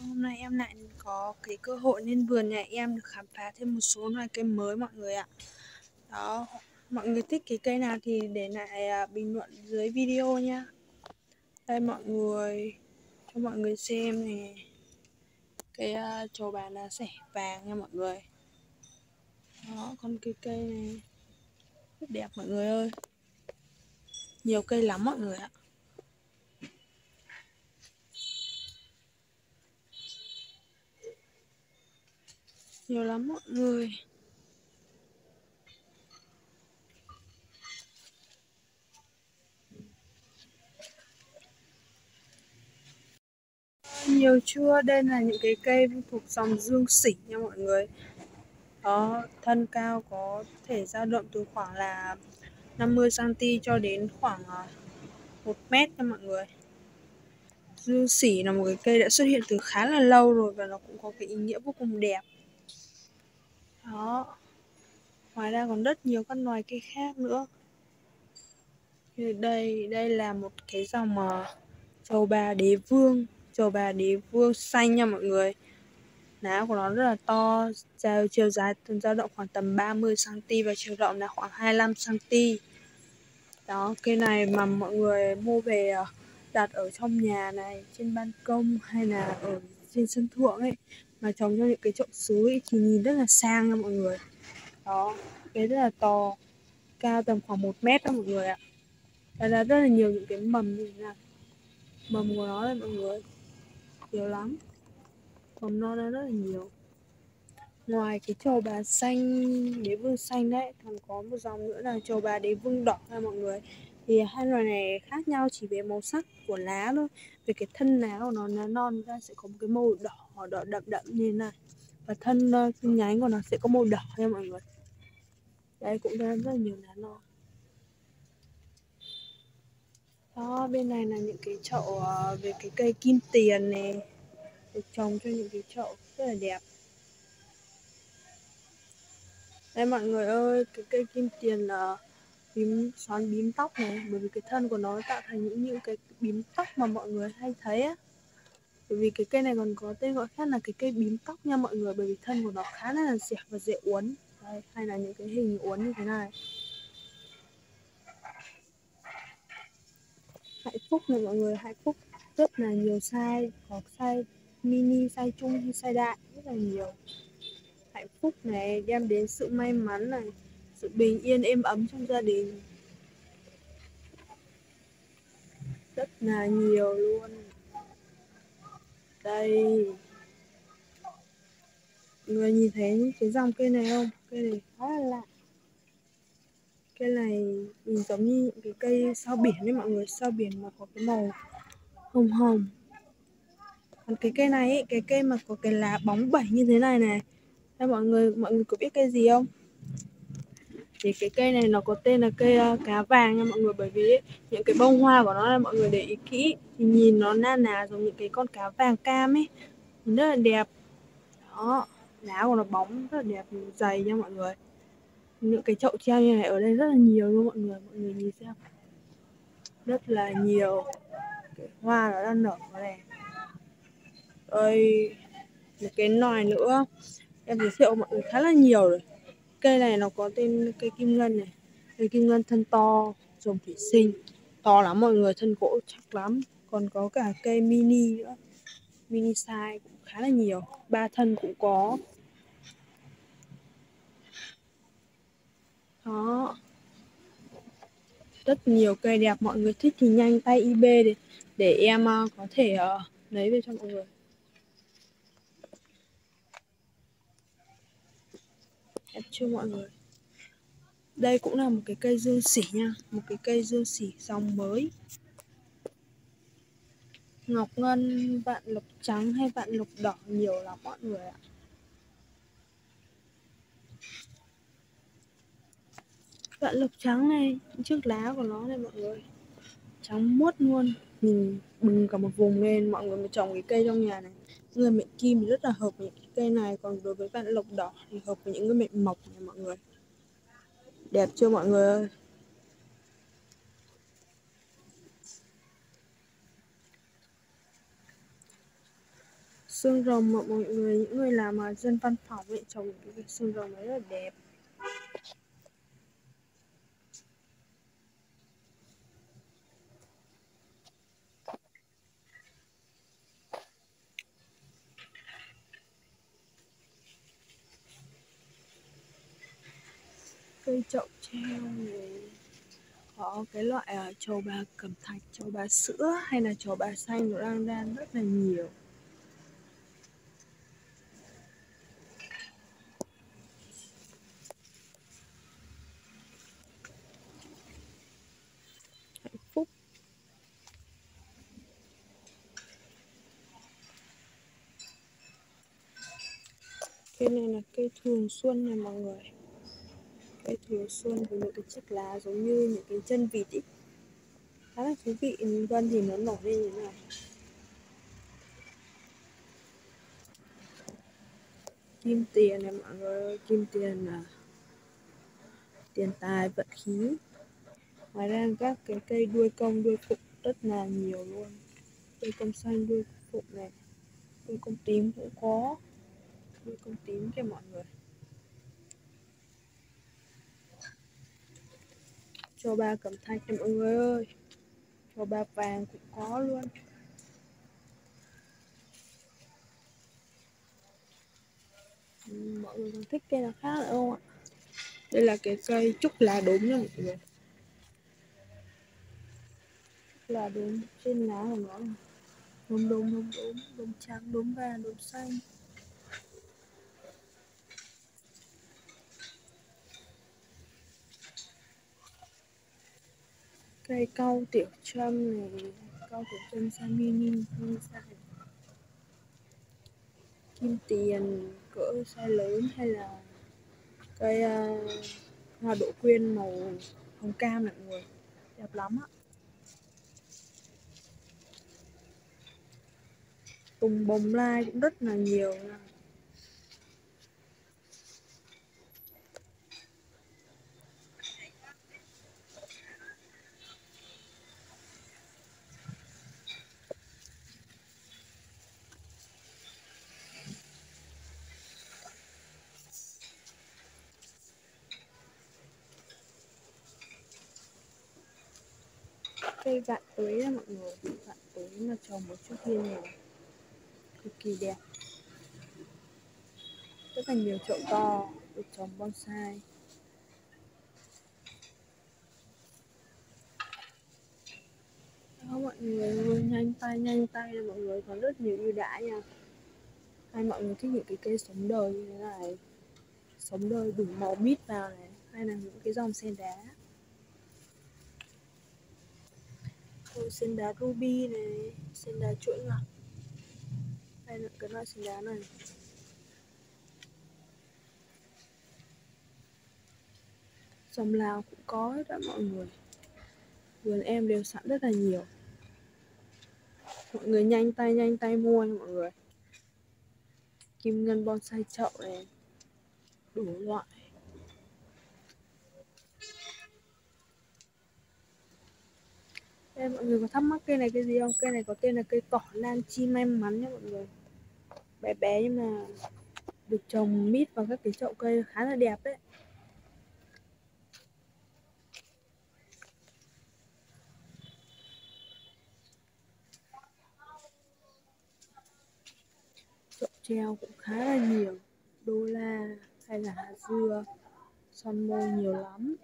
hôm nay em lại có cái cơ hội lên vườn nhà em được khám phá thêm một số loài cây mới mọi người ạ. Đó, mọi người thích cái cây nào thì để lại à, bình luận dưới video nha. Đây mọi người, cho mọi người xem này. Cái uh, chầu bà là sẻ vàng nha mọi người. Đó, con cây cây này rất đẹp mọi người ơi. Nhiều cây lắm mọi người ạ. Nhiều lắm mọi người. Nhiều chưa? Đây là những cái cây thuộc dòng dương sỉ nha mọi người. Đó thân cao có thể dao động từ khoảng là 50 cm cho đến khoảng à, 1 mét nha mọi người. Dương sỉ là một cái cây đã xuất hiện từ khá là lâu rồi và nó cũng có cái ý nghĩa vô cùng đẹp đó. Ngoài ra còn rất nhiều các loài cây khác nữa. Như đây đây là một cái dòng mà trầu bà đế vương. Trầu bà đế vương xanh nha mọi người. Lá của nó rất là to chiều, chiều dài dao động khoảng tầm 30 cm và chiều rộng là khoảng 25 cm đó cây này mà mọi người mua về ờ, đặt ở trong nhà này trên ban công hay là ở trên sân thượng ấy mà trồng trong những cái chậu suối ấy, thì nhìn rất là sang nha mọi người. Đó cái rất là to cao tầm khoảng một mét đó mọi người ạ. Đây là rất là nhiều những cái mầm như thế này mầm của nó đây mọi người nhiều lắm. Mầm non nó rất là nhiều. Ngoài cái trầu bà xanh đế vương xanh đấy còn có một dòng nữa là trầu bà đế vương đỏ nha mọi người thì hai loài này khác nhau chỉ về màu sắc của lá thôi. Về cái thân lá của nó lá non ra sẽ có một cái màu đỏ đỏ đậm đậm như thế này. Và thân uh, nhánh của nó sẽ có màu đỏ nha mọi người. Đây cũng ra rất là nhiều lá non. Đó bên này là những cái chậu uh, về cái cây kim tiền này. Được trồng cho những cái chậu rất là đẹp. Đây mọi người ơi cái cây kim tiền là bím xoắn bím tóc này bởi vì cái thân của nó tạo thành những những cái bím tóc mà mọi người hay thấy á. Bởi vì cái cây này còn có tên gọi khác là cái cây bím tóc nha mọi người bởi vì thân của nó khá là dẻo và dễ uốn. Đây, hay là những cái hình uốn như thế này. Hạnh phúc này mọi người hạnh phúc rất là nhiều size có size mini size trung hay size đại rất là nhiều. Hạnh phúc này đem đến sự may mắn này sự bình yên êm ấm trong gia đình. Rất là nhiều luôn. Đây. Người nhìn thấy cái dòng cây này không? Cây này khá là lạ. Cây này nhìn giống như những cái cây sao biển đấy mọi người sao biển mà có cái màu hồng hồng. Còn cái cây này ấy, cái cây mà có cái lá bóng bẩy như thế này này. Đây mọi người mọi người có biết cây gì không? Thì cái cây này nó có tên là cây uh, cá vàng nha mọi người. Bởi vì ấy, những cái bông hoa của nó là mọi người để ý kỹ. Thì nhìn nó na ná giống những cái con cá vàng cam ấy. Rất là đẹp. Đó lá của nó bóng rất là đẹp dày nha mọi người. Những cái chậu treo như này ở đây rất là nhiều luôn mọi người mọi người nhìn xem. Rất là nhiều. Cái hoa nó đang nở vào này. Ơi một cái nòi nữa. Em giới thiệu mọi người khá là nhiều rồi cây này nó có tên cây kim ngân này. Cây kim ngân thân to dùng thủy sinh. To lắm mọi người thân gỗ chắc lắm. Còn có cả cây mini nữa. Mini size cũng khá là nhiều. Ba thân cũng có. Đó. Rất nhiều cây đẹp. Mọi người thích thì nhanh tay ib để để em à, có thể uh, lấy về cho mọi người. Cho chưa mọi người. Đây cũng là một cái cây dương sỉ nha, một cái cây dương sỉ dòng mới. Ngọc ngân, vạn lục trắng hay vạn lục đỏ nhiều lắm mọi người ạ. Vạn lục trắng này, trước lá của nó này mọi người. Trắng muốt luôn. Nhìn bừng cả một vùng lên, mọi người mới trồng cái cây trong nhà này. Người mệnh kim rất là hợp với những cây này, còn đối với bạn lục đỏ thì hợp với những người mệnh mộc nha mọi người. Đẹp chưa mọi người ơi? Xương rồng mà mọi người, những người làm mà dân văn phòng ấy trồng cái xương rồng ấy rất là đẹp. Cây chậu treo này có cái loại ờ, uh, trầu bà cẩm thạch trầu bà sữa hay là trầu bà xanh nó đang đan rất là nhiều. Hạnh phúc. Cây này là cây thường xuân này mọi người cây thường xuân với những cái chiếc lá giống như những cái chân vịt ý. Khá là thú vị vân thì nó nổi lên như thế này. Kim tiền này mọi người kim tiền là tiền tài vận khí. Ngoài ra các cái cây đuôi công đuôi phụng, rất là nhiều luôn. Đuôi công xanh, đuôi phụng này. Đuôi công tím cũng có. Đuôi công tím kìa mọi người. Cho ba cầm thai cho mọi người ơi. Cho ba vàng cũng có luôn. Ừ, mọi người còn thích cây nào khác nữa không ạ? Đây là cái cây trúc lá đốm nha mọi người. Trúc lá đốm trên lá của nó. Đốm đốm đốm đốm đốm trắng, đốm vàng, đốm xanh. Cây cau tiểu trâm này cau tiểu trâm sa mini mini size kim tiền cỡ size lớn hay là cây uh, hoa đỗ quyên màu hồng cam này mọi người? Đẹp lắm á tùng bồng lai cũng rất là nhiều nha. Cây vạn tuế đó mọi người vạn tuế mà trồng một chút thiên này cực kỳ đẹp. Rất là nhiều chậu to, được trồng bonsai. Đó, mọi người nhanh tay nhanh tay mọi người còn rất nhiều ưu đãi nha. Hay mọi người thích những cái cây sống đời như thế này. Sống đời đủ màu mít vào này, hay là những cái dòng sen đá. Ôi, sen đá ruby này sen đá chuỗi ngọc. Đây là cái loại sen đá này. Dòng lào cũng có hết đó mọi người. Vườn em đều sẵn rất là nhiều. Mọi người nhanh tay nhanh tay mua nha mọi người. Kim ngân bonsai chậu này đủ loại. Đây mọi người có thắc mắc cây này cái gì không? Cây này có tên là cây cỏ lan chi may mắn nha mọi người. Bé bé nhưng mà được trồng mít vào các cái chậu cây khá là đẹp đấy. Chậu treo cũng khá là nhiều, Đô la hay là hạt dưa, Son môi nhiều lắm.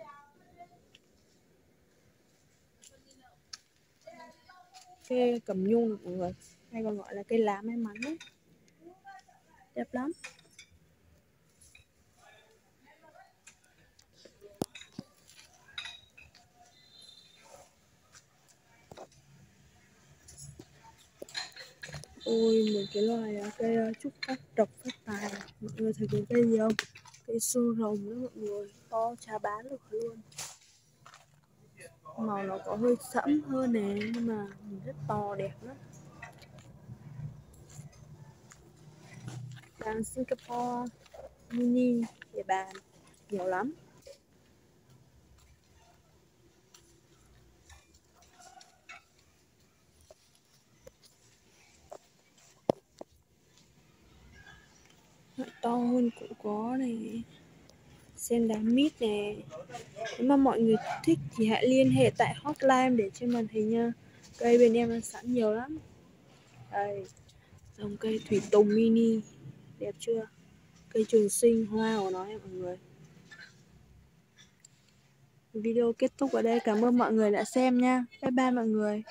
Cây cầm nhung mọi người hay còn gọi là cây lá may mắn ấy. đẹp lắm. Ôi, một cái loài à, cây à, trúc phát độc phát tài. Mọi người thấy cái cây gì không? Cây xương rồng đó, mọi người. To trà bán được luôn màu nó có hơi sẫm hơn nè, nhưng mà rất to đẹp lắm. Đang Singapore mini để bàn, nhiều lắm. To hơn cũng có này xem đá mít nè. Nếu mà mọi người thích thì hãy liên hệ tại hotline để trên màn hình nha. Cây bên em đang sẵn nhiều lắm. Đây, dòng cây thủy tùng mini. Đẹp chưa? Cây trường sinh, hoa của nó mọi người. Video kết thúc ở đây. Cảm ơn mọi người đã xem nha. Bye bye mọi người.